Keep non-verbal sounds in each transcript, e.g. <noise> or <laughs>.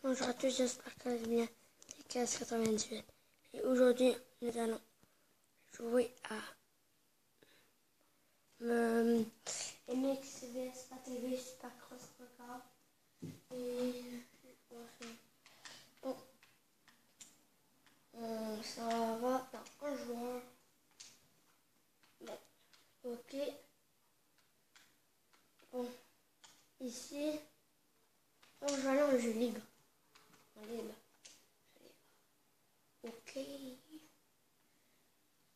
Bonjour à tous, j'espère que vous allez bien. C'est KS98. Et aujourd'hui, nous allons jouer à euh, MX vs ATV Super Cross Record. Et bon, on s'en va dans un joueur. Bon, ok. Bon, ici, on va aller en jeu libre. Libre. Ok.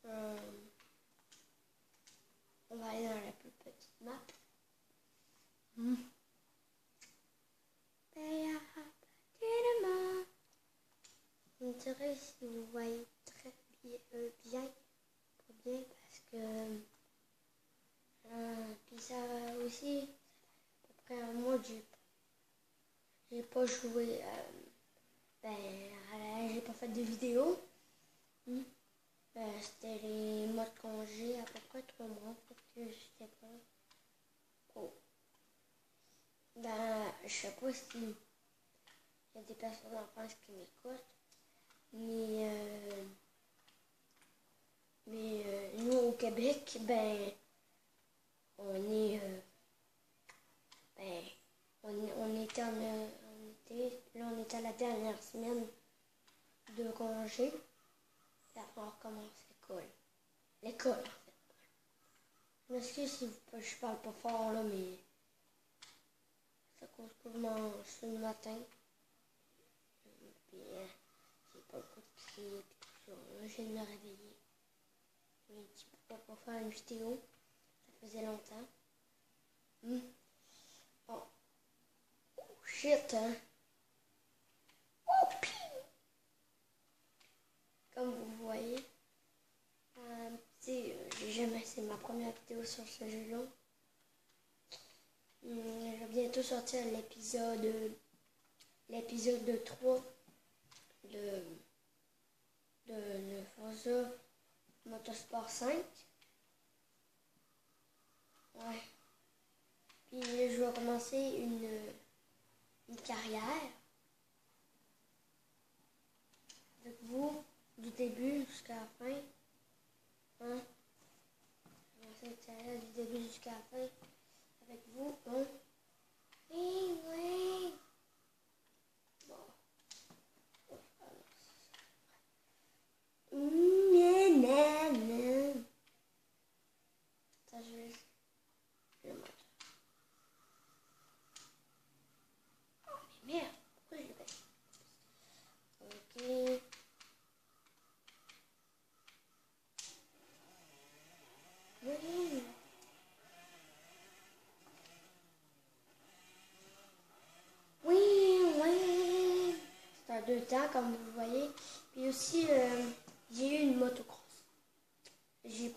Euh, on va aller dans la plus petite map. Mm. On dirait si vous voyez très bien, euh, bien, parce que euh, puis ça aussi à peu près un mois j'ai pas joué. Euh, ben, j'ai pas fait de vidéo. Hmm. Ben, c'était les mois de congé, à peu près trois mois. Fait que j'étais pas. Oh. Ben, je sais pas si il y a des personnes en France qui m'écoutent. Mais, euh, mais euh, nous au Québec, ben, on est. Euh, ben, on, on était en la dernière semaine de congé. Après, on recommence l'école. L'école, en fait. Je m'excuse si je parle pas fort, là, mais ça cause que je matin. Puis, j'ai pas le de. Là, je viens de me réveiller. Je me dit pourquoi pas faire une vidéo? Ça faisait longtemps. Oh. oh shit, hein. Comme vous voyez, euh, j'ai jamais, c'est ma première vidéo sur ce jeu-là. Je vais bientôt sortir l'épisode l'épisode 3 de, de, de Forza Motorsport 5. Ouais. Puis je vais commencer une, une carrière avec vous du début jusqu'à la fin. Hein? Du début jusqu'à la fin avec vous. Hein? Oui, oui. Bon. Ça, je vais le mettre. Oh, mais merde. Pourquoi je l'ai fait Ok. Deux temps, comme vous voyez. Puis aussi, euh, j'ai eu une motocross. J'ai,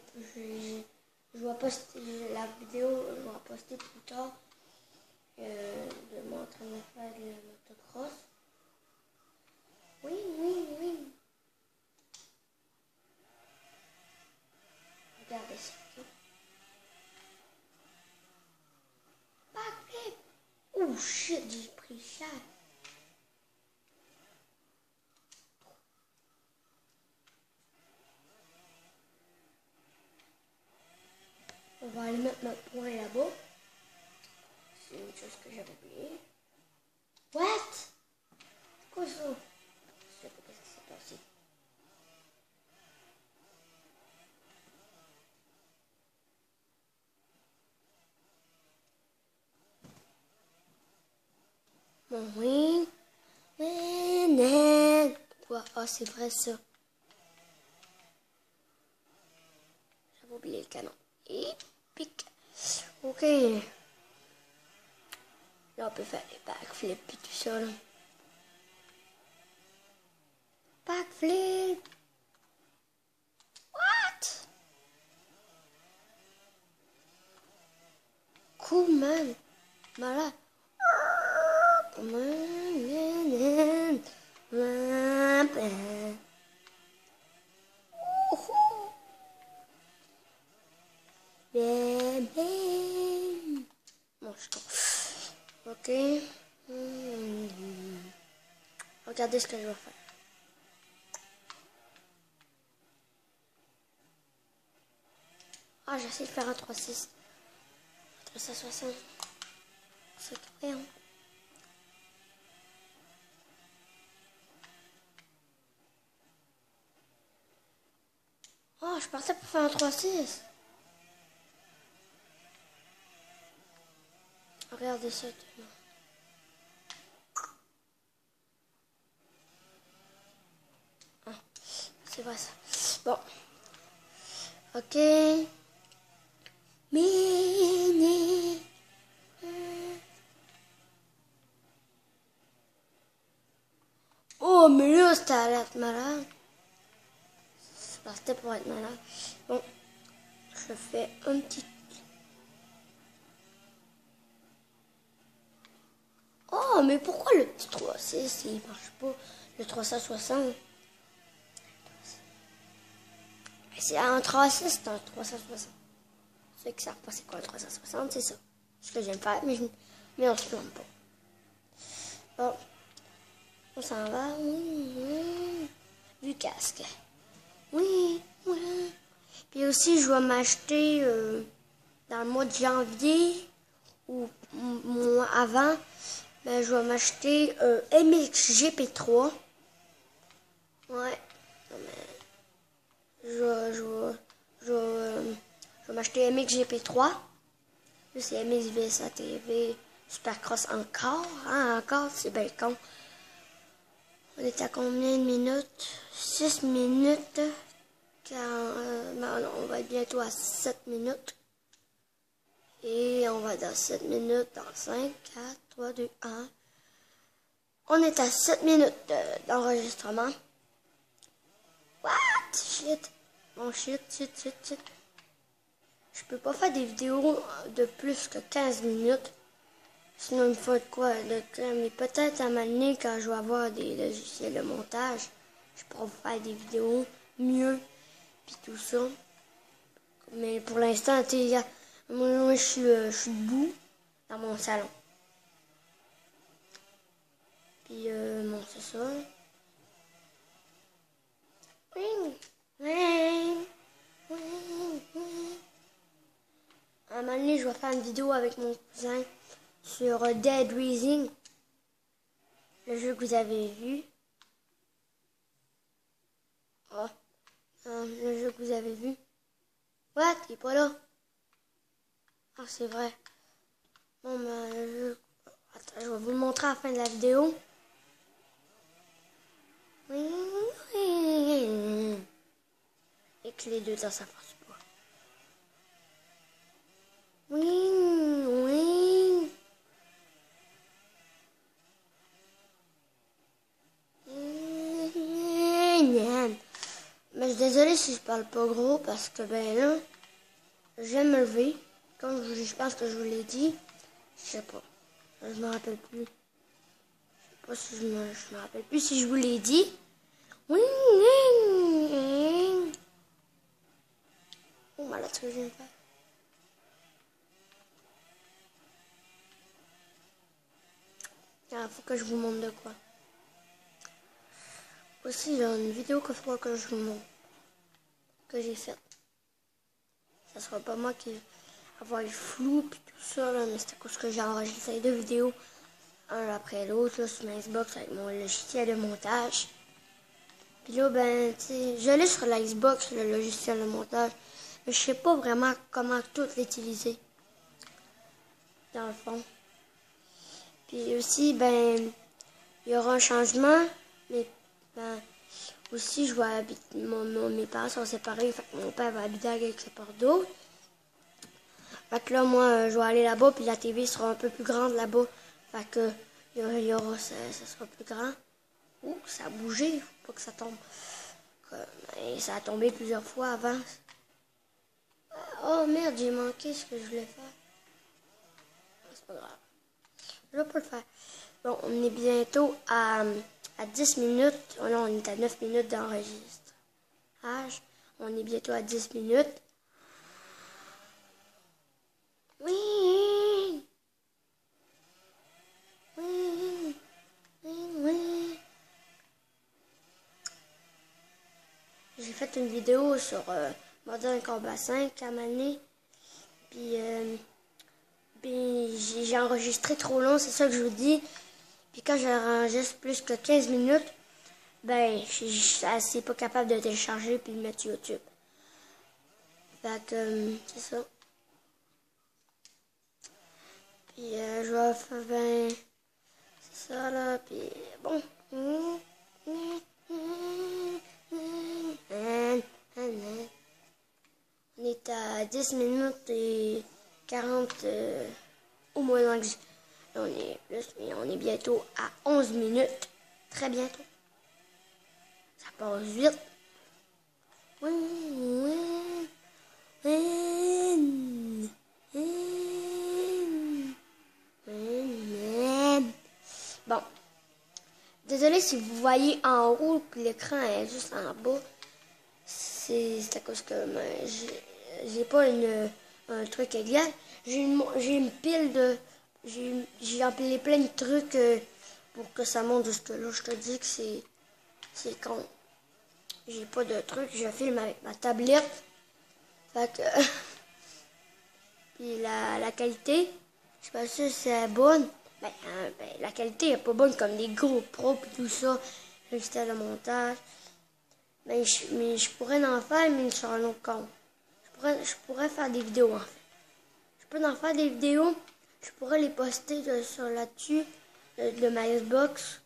je vais poster la vidéo, je vais poster plus tard de moi en train de faire de la motocross. Oui, oui, oui. Regardez ça. Backflip! Oh shit, j'ai pris cher. Aller mettre notre point là-bas. C'est une chose que j'avais oublié. What? C'est quoi ça? Je sais pas ce qui s'est passé. Bon, oui. Mais Quoi? Ah, c'est vrai ça. J'avais oublié le canon. Et pique. Ok. Là, on peut faire les backflips et tout ça. Là. Backflip. What? Cool, man. Ok. Regardez ce que je vais faire. Ah, j'essaie de faire un 3-6. 360. C'est rien. Oh, je partais pour faire un 3-6. Regardez ça. Ah, c'est vrai ça. Bon. Ok. Mini. Oh, mais là, c'était à être malade. C'était pour être malade. Bon, je fais un petit... mais pourquoi le petit 3-6, il marche pas? Le 360. C'est un 3-6, c'est un 360. Ceux qui savent pas c'est quoi un 360, c'est ça. Ce que j'aime faire, mais, je... mais on se plante pas. Bon. On s'en va. Du casque. Oui, oui. Puis aussi, je vais m'acheter euh, dans le mois de janvier ou mois avant, ben, je vais m'acheter euh, MXGP3. Ouais. Je, je, je, vais m'acheter MXGP3. Là, c'est MXVSA TV Supercross encore. Hein, encore, c'est bien con. On est à combien de minutes? 6 minutes. Euh, ben, on va être bientôt à 7 minutes. Et on va dans 7 minutes, dans 5, 4, 3, 2, 1. On est à 7 minutes d'enregistrement. What? Shit. Bon, shit, shit, shit, shit. Je peux pas faire des vidéos de plus que 15 minutes. Sinon, il faut quoi de Mais peut-être à donné, quand je vais avoir des logiciels de montage, je pourrai faire des vidéos mieux, puis tout ça. Mais pour l'instant, tu moi, je suis, euh, je suis debout dans mon salon. Puis, euh, bon, c'est. À un moment donné, je vais faire une vidéo avec mon cousin sur Dead Rising, le jeu que vous avez vu. Oh, le jeu que vous avez vu. What? Il est pas là. Ah, c'est vrai. Bon, ben, je... Attends, je vais vous le montrer à la fin de la vidéo. Et que les deux dans sa force pas. Oui, oui. Mais je suis désolée si je parle pas gros parce que ben là, j'aime me lever. Comme je, je, pense que je vous l'ai dit, je sais pas. Je me rappelle plus. Je sais pas si je me, je me rappelle plus si je vous l'ai dit. Oui. Oh, voilà ce que je viens de faire. Il faut que je vous montre de quoi. Aussi, a une vidéo que faut que je vous montre. Que j'ai faite. Ça sera pas moi qui avoir le flou puis tout ça, là, mais c'est à cause que j'ai enregistré deux vidéos, un après l'autre, sur ma Xbox avec mon logiciel de montage. Puis là, ben, tu je l'ai sur la Xbox, le logiciel de montage, mais je sais pas vraiment comment tout l'utiliser. Dans le fond. Puis aussi, ben, il y aura un changement, mais ben, aussi, je vais habiter, mon, mes parents sont séparés, mon père va habiter avec part d'autres. Que là, moi, euh, je vais aller là-bas, puis la TV sera un peu plus grande là-bas. Fait que, il y aura, ça, sera plus grand. Ouh, ça a bougé, faut pas que ça tombe. Et ça a tombé plusieurs fois avant. Oh merde, j'ai manqué ce que je voulais faire. C'est pas grave. Je vais pas le faire. Bon, on est bientôt à, à 10 minutes. Oh non, on est à 9 minutes d'enregistrage. On est bientôt à 10 minutes. Oui. Oui. Oui, oui. J'ai fait une vidéo sur euh, Modern Combat 5 à Mané. Puis, euh, j'ai enregistré trop long, c'est ça que je vous dis. Puis quand j'enregistre plus que 15 minutes, ben, je suis assez pas capable de télécharger puis de mettre YouTube. Fait que, euh, c'est ça. Puis euh, je vais faire, ben, ça là, puis bon. On est à 10 minutes et 40 euh, au moins Là, on est plus, mais on est bientôt à 11 minutes. Très bientôt. Ça passe vite. Oui, oui, oui, Bon. Désolé si vous voyez en haut que l'écran est juste en bas. C'est à cause que ben, j'ai pas une, un truc égal. J'ai une, une, pile de. J'ai empilé plein de trucs euh, pour que ça monte jusque là. Je te dis que c'est. C'est con. J'ai pas de trucs. Je filme avec ma tablette. <laughs> Puis la, la qualité, je sais pas si c'est bonne. Ben, hein, ben, la qualité est pas bonne comme des gros propres et tout ça. Juste le montage. Ben, je, mais je pourrais en faire, mais sur un autre compte. Je pourrais, je pourrais faire des vidéos en fait. Je peux en faire des vidéos. Je pourrais les poster sur là-dessus de, ma Xbox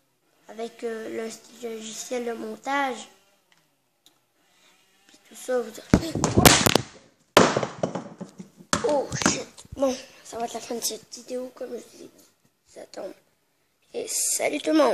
avec euh, le logiciel de montage. Puis tout ça, vous Oh shit. Bon, ça va être la fin de cette vidéo comme je vous ai dit. Ça tombe. Et salut tout le monde